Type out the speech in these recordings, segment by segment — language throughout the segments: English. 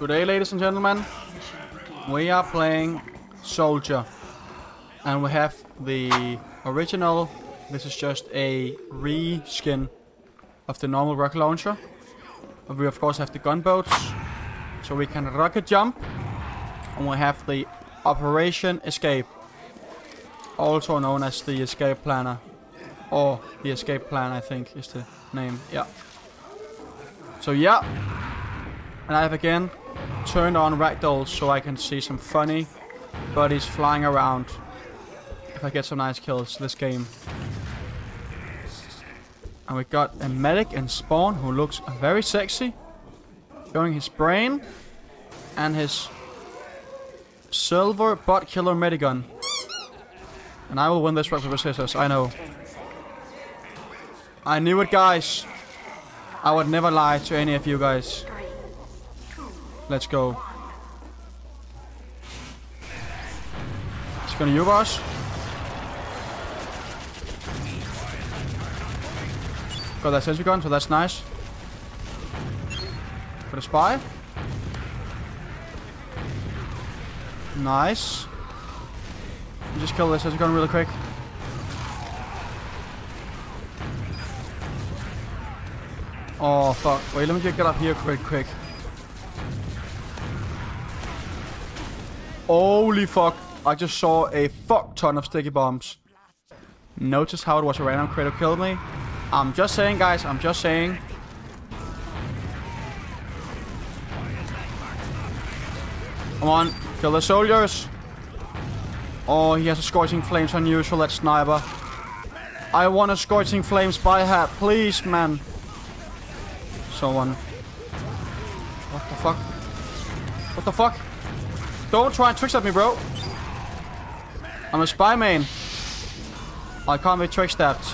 Good day, ladies and gentlemen. We are playing Soldier. And we have the original. This is just a reskin of the normal rocket launcher. We of course have the gunboats. So we can rocket jump. And we have the Operation Escape. Also known as the Escape Planner. Or the Escape Plan, I think, is the name. Yeah. So yeah. And I have again turned on ragdolls so I can see some funny buddies flying around. If I get some nice kills this game. And we got a medic and Spawn who looks very sexy. Showing his brain and his silver botkiller medigun. And I will win this rock paper scissors, I know. I knew it guys. I would never lie to any of you guys. Let's go. It's gonna you boss. Got that sentry gun, so that's nice. Got a spy. Nice. Just kill this sentry gun really quick. Oh fuck. Wait, let me get up here quick quick. Holy fuck. I just saw a fuck ton of sticky bombs. Notice how it was a random who killed me? I'm just saying, guys. I'm just saying. Come on. Kill the soldiers. Oh, he has a Scorching Flames unusual, that sniper. I want a Scorching Flames by hat. Please, man. Someone. What the fuck? What the fuck? Don't try and trick at me, bro. I'm a spy main. I can't be trick stabbed.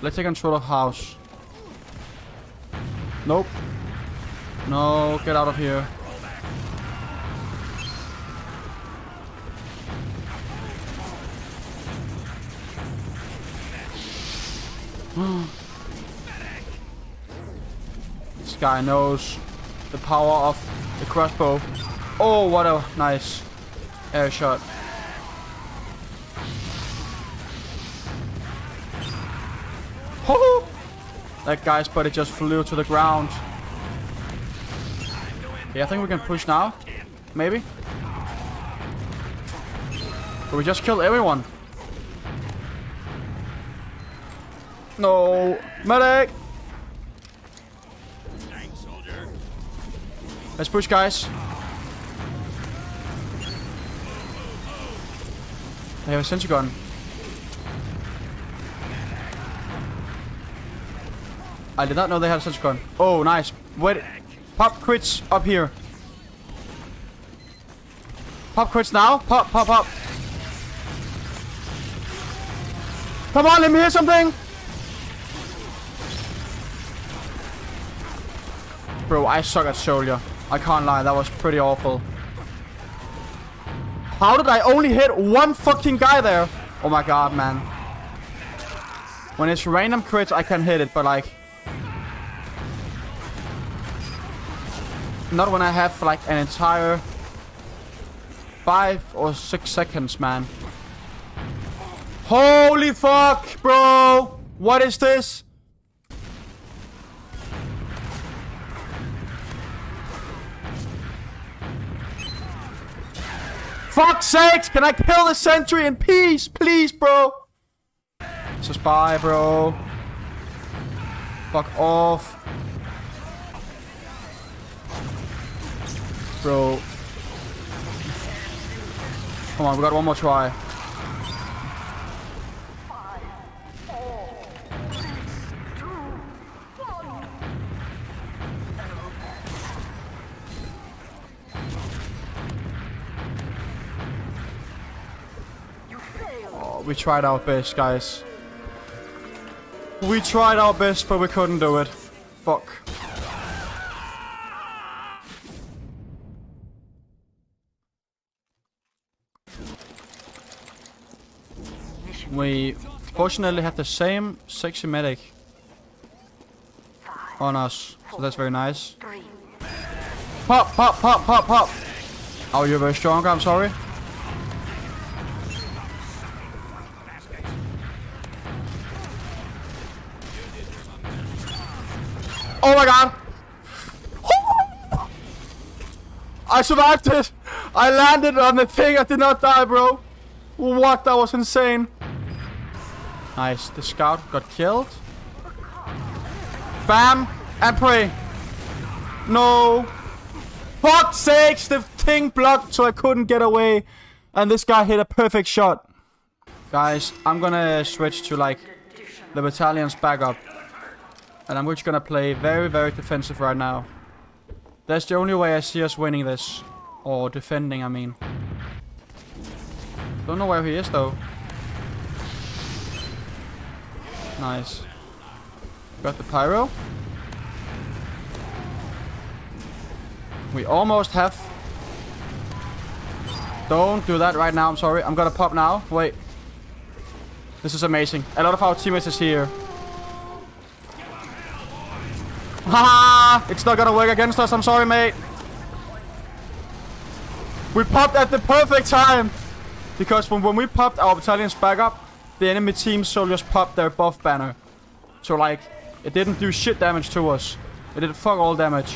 Let's take control of house. Nope. No, get out of here. guy knows the power of the crossbow. Oh, what a nice air shot. That guy's body just flew to the ground. Yeah, I think we can push now. Maybe. But we just killed everyone. No. Medic! Let's push, guys. They have a sentry gun. I did not know they had a sentry gun. Oh, nice. Wait. Pop crits up here. Pop crits now. Pop, pop, pop. Come on, let me hear something. Bro, I suck at soldier. I can't lie, that was pretty awful. How did I only hit one fucking guy there? Oh my god, man. When it's random crits, I can hit it, but like... Not when I have like an entire... Five or six seconds, man. Holy fuck, bro! What is this? Fuck's sakes! Can I kill the sentry in peace? Please, bro! It's a spy, bro. Fuck off. Bro. Come on, we got one more try. We tried our best, guys. We tried our best, but we couldn't do it. Fuck. We fortunately have the same sexy medic. on us. So that's very nice. Pop, pop, pop, pop, pop. Oh, you're very strong. I'm sorry. Oh my god! I survived it! I landed on the thing, I did not die, bro! What? That was insane. Nice. The scout got killed. Bam! And pray. No! Fuck's sakes! The thing blocked so I couldn't get away. And this guy hit a perfect shot. Guys, I'm gonna switch to like the battalion's backup. And I'm just gonna play very, very defensive right now. That's the only way I see us winning this. Or defending, I mean. Don't know where he is, though. Nice. Got the pyro. We almost have... Don't do that right now, I'm sorry. I'm gonna pop now. Wait. This is amazing. A lot of our teammates is here. Haha! it's not gonna work against us. I'm sorry, mate. We popped at the perfect time. Because when, when we popped our battalion's backup, the enemy team soldiers popped their buff banner. So, like, it didn't do shit damage to us. It did fuck all damage.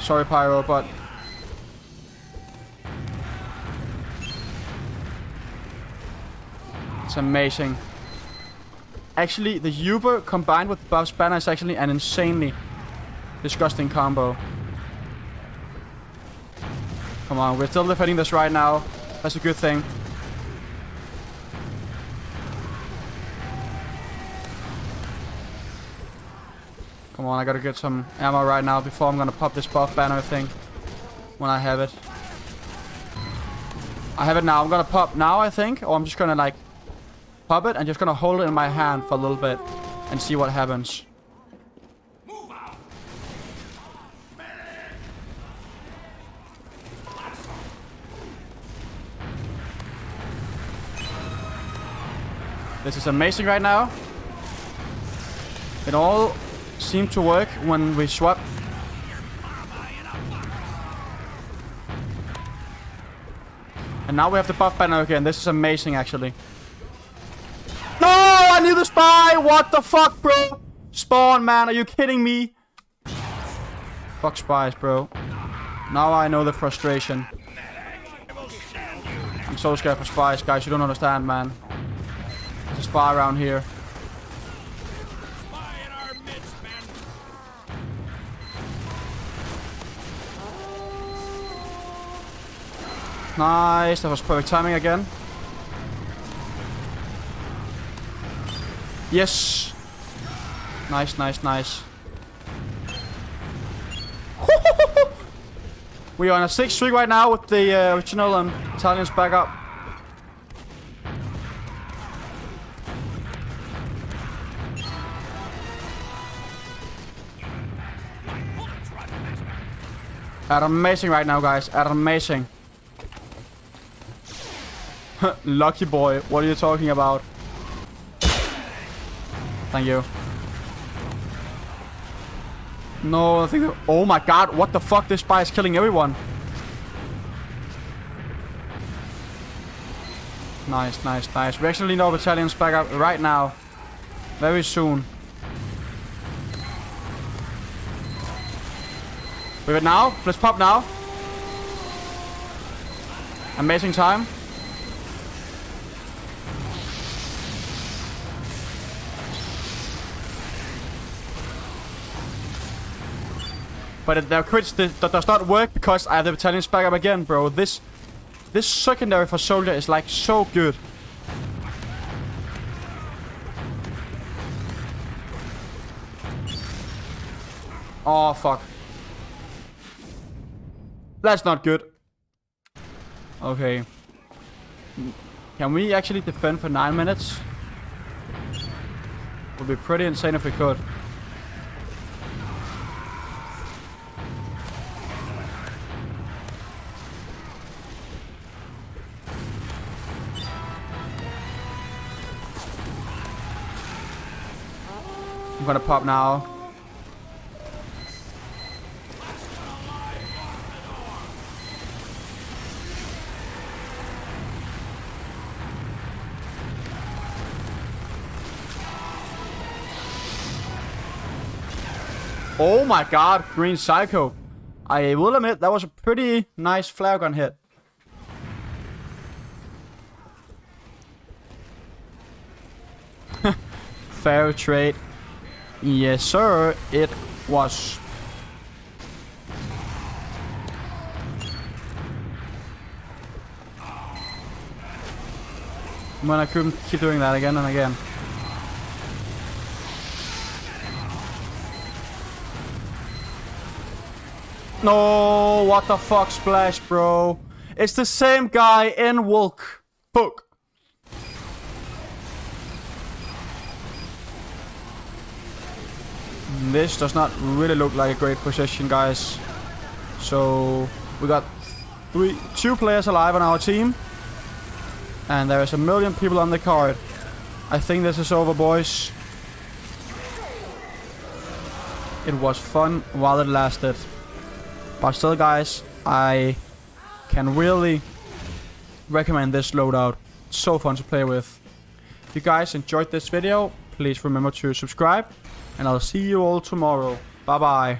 Sorry, Pyro, but It's amazing. Actually, the Uber combined with the buff banner is actually an insanely disgusting combo. Come on, we're still defending this right now. That's a good thing. Come on, I gotta get some ammo right now before I'm gonna pop this buff banner thing. When I have it. I have it now. I'm gonna pop now, I think. Or I'm just gonna like it. I'm just gonna hold it in my hand for a little bit and see what happens. This is amazing right now. It all seemed to work when we swap. And now we have the buff banner again. This is amazing actually. I knew the spy! What the fuck, bro? Spawn, man, are you kidding me? Fuck spies, bro. Now I know the frustration. I'm so scared for spies, guys. You don't understand, man. There's a spy around here. Nice, that was perfect timing again. Yes. Nice, nice, nice. we are on a 6 streak right now with the uh, original and Italians back up. At amazing right now, guys. At amazing. Lucky boy. What are you talking about? Thank you. No, I think... Oh my god, what the fuck? This spy is killing everyone. Nice, nice, nice. We actually need our battalion's backup right now. Very soon. We it now. Let's pop now. Amazing time. But uh, the crits that does not work because I have the battalion backup again, bro. This this secondary for soldier is like so good. Oh, fuck. That's not good. Okay. Can we actually defend for 9 minutes? Would be pretty insane if we could. Gonna pop now. Oh my god, Green Psycho. I will admit, that was a pretty nice flare gun hit. Fair trade. Yes, sir, it was. When I couldn't keep doing that again and again. No, what the fuck, Splash, bro? It's the same guy in Wulk. Fuck. This does not really look like a great position, guys. So, we got three, two players alive on our team. And there is a million people on the card. I think this is over, boys. It was fun while it lasted. But still, guys, I can really recommend this loadout. So fun to play with. If you guys enjoyed this video, please remember to subscribe. And I'll see you all tomorrow. Bye bye.